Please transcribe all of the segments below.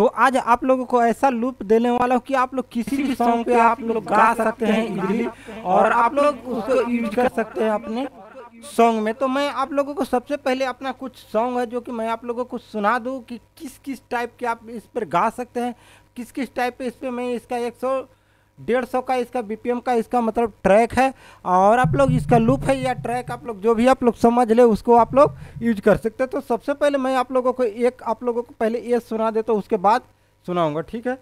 तो आज आप लोगों को ऐसा लूप देने वाला हूँ कि आप लोग किसी भी सॉन्ग पे आप लोग गा सकते हैं इजीली और आप लोग उसको यूज़ कर सकते हैं अपने सॉन्ग में। तो मैं आप लोगों को सबसे पहले अपना कुछ सॉन्ग है जो कि मैं आप लोगों को सुना दूँ कि किस किस टाइप के आप इस पर गा सकते हैं किस किस टाइप पे इस पर मैं इसका एक सौ डेढ़ सौ का इसका बीपीएम का इसका मतलब ट्रैक है, और आप लोग इसका लूप है या ट्रैक आप लोग जो भी आप लोग समझ ले, उसको आप लोग यूज़ कर सकते हैं। तो सबसे पहले मैं आप लोगों को एक, आप लोगों को पहले ये सुना देता हूँ उसके बाद सुनाऊँगा, ठीक है?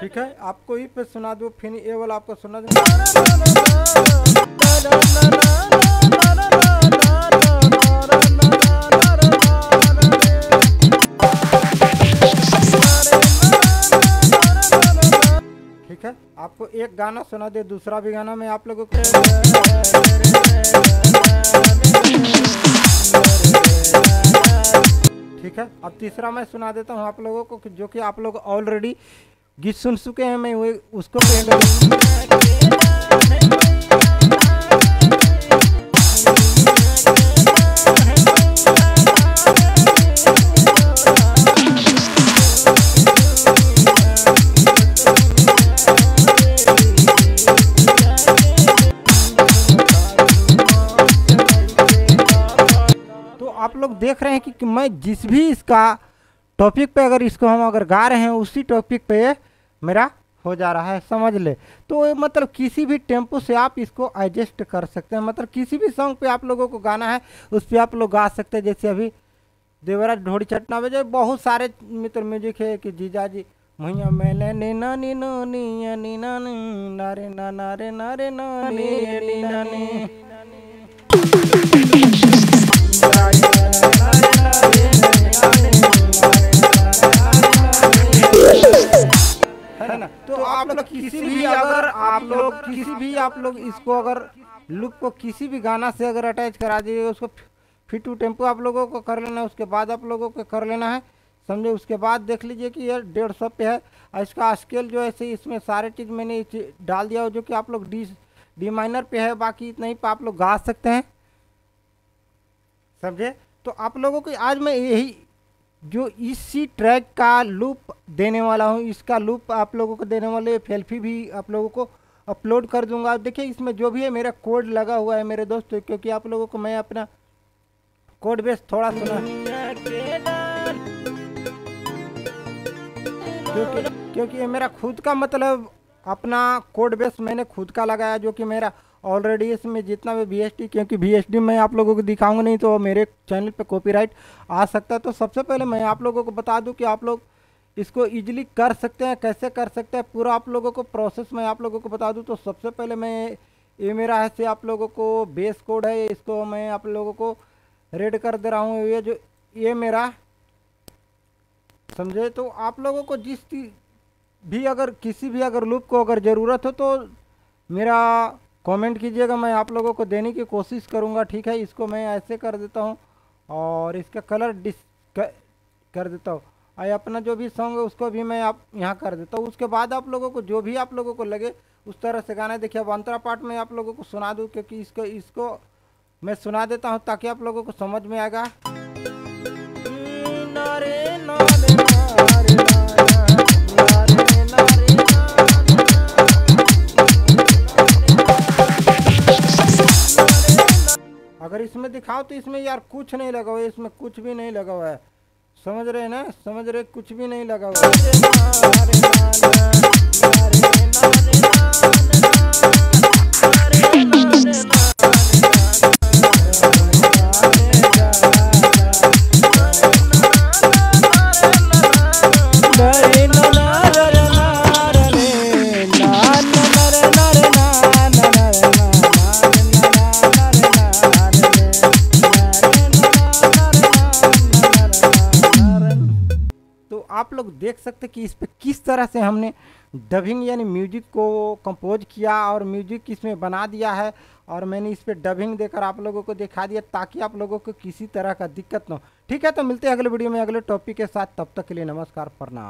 ठीक है? आपको ही पे सुना दो, फिर ये वाला आपको सुना दो। आपको एक गाना सुना दे, दूसरा भी गाना मैं आप लोगों को ठीक है, अब तीसरा मैं सुना देता हूँ आप लोगों को जो कि आप लोग ऑलरेडी गीत सुन चुके हैं, मैं उसको आप लोग देख रहे हैं कि, कि मैं जिस भी इसका टॉपिक पे अगर इसको हम अगर गा रहे हैं उसी टॉपिक पे मेरा हो जा रहा है समझ ले। तो मतलब किसी भी टेंपो से आप इसको एडजस्ट कर सकते हैं। मतलब किसी भी सॉन्ग पे आप लोगों को गाना है उस पर आप लोग गा सकते हैं। जैसे अभी देवराज ढोड़ी चटना बजे बहुत सारे मित्र म्यूज़िक है कि जीजा जी भैया मैंने नीना नीनो नी नीना नी नारे ना नारे नारे नानी नीना नी। तो आप लोग भी किसी भी इसको अगर लुक को किसी भी गाना से अगर अटैच करा दीजिए, उसको फिट टू टेंपो आप लोगों को कर लेना है, उसके बाद आप लोगों को कर लेना है। समझे? उसके बाद देख लीजिए कि ये डेढ़ सौ पे है। और इसका स्केल जो है से इसमें सारे चीज़ मैंने डाल दिया हो जो कि आप लोग डी डी माइनर पे है, बाकी इतना ही पे आप लोग गा सकते हैं। समझे? तो आप लोगों को आज मैं यही, जो इसी ट्रैक का लूप देने वाला हूँ, इसका लूप आप लोगों को देने वाले सेल्फी भी आप लोगों को अपलोड कर दूँगा। देखिए, इसमें जो भी है, मेरा कोड लगा हुआ है मेरे दोस्तों, क्योंकि आप लोगों को मैं अपना कोड बेस थोड़ा सुना क्योंकि क्योंकि ये मेरा खुद का मतलब अपना कोड बेस मैंने खुद का लगाया, जो कि मेरा ऑलरेडी इसमें जितना भी बी क्योंकि बी मैं आप लोगों को दिखाऊँगा नहीं तो मेरे चैनल पे कॉपीराइट आ सकता है। तो सबसे पहले मैं आप लोगों को बता दूँ कि आप लोग इसको इजीली कर सकते हैं, कैसे कर सकते हैं, पूरा आप लोगों को प्रोसेस मैं आप लोगों को बता दूँ। तो सबसे पहले मैं ये मेरा है से आप लोगों को बेस कोड है, इसको मैं आप लोगों को रेड कर दे रहा हूँ। ये जो, ये मेरा, समझे? तो आप लोगों को जिस भी अगर, किसी भी अगर लूप को अगर ज़रूरत हो तो मेरा कमेंट कीजिएगा मैं आप लोगों को देने की कोशिश करूँगा ठीक है? इसको मैं ऐसे कर देता हूँ और इसका कलर डिस कर, देता हूँ। और अपना जो भी सॉन्ग है उसको भी मैं आप यहाँ कर देता हूँ। उसके बाद आप लोगों को जो भी आप लोगों को लगे उस तरह से गाना देखिए। अब अंतरा पार्ट में आप लोगों को सुना दूँ क्योंकि इसको इसको मैं सुना देता हूँ ताकि आप लोगों को समझ में आएगा। अगर इसमें दिखाओ तो इसमें यार कुछ नहीं लगा हुआ है इसमें कुछ भी नहीं लगा हुआ है। समझ रहे हैं ना? समझ रहे कुछ भी नहीं लगा हुआ तो आप लोग देख सकते कि इस पर किस तरह से हमने डबिंग यानी म्यूज़िक को कंपोज किया और म्यूज़िक इसमें बना दिया है। और मैंने इस पर डबिंग देकर आप लोगों को दिखा दिया ताकि आप लोगों को किसी तरह का दिक्कत ना हो। ठीक है तो मिलते हैं अगले वीडियो में अगले टॉपिक के साथ। तब तक के लिए नमस्कार, प्रणाम।